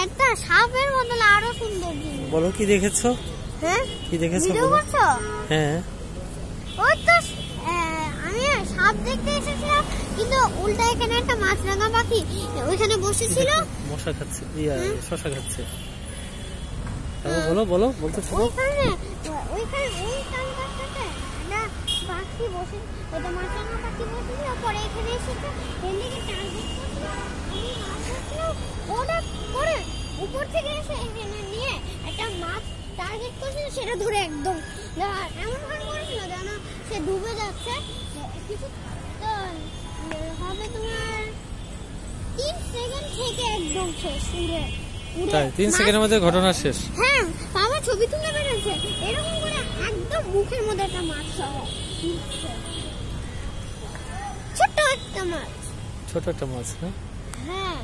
একটা সাপের বদলে আরও সুন্দর জিনিস। বলো কি দেখেছ? হ্যাঁ? কি দেখেছ হ্যাঁ। ওই তো আমি সাপ দেখতে এসেছিলাম কিন্তু উল্টা এখানে একটা মাছরাঙা পাখি ওইখানে বসেছিল। মশা খাচ্ছে ইয়া শশা খাচ্ছে। তারপর বলো বলো বলতে থাকো ওইখানে ওইখানে ওই গাছটাতে একটা পাখি বসে ওটা মাছরাঙা পাখি বসেছিল পরে এখানে এসেছে এদিকে টার্গেট সেটা ধরে একদম। এমন ভাবে করেছিল যেন সে ডুবে যাচ্ছে। কিছু তো হবে তোমার তিন সেকেন্ড থেকে একদম শেষ উড়ে তাই তিন সেকেন্ডের মধ্যে ঘটনা শেষ? হ্যাঁ বাবা ছবি তুলে বেড়েছে এরকম করে একদম মুখের মধ্যে একটা মাছ সহ ছোট্ট একটা মাছ। ছোট একটা মাছ হ্যাঁ? হ্যাঁ।